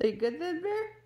Are you good then, Bear?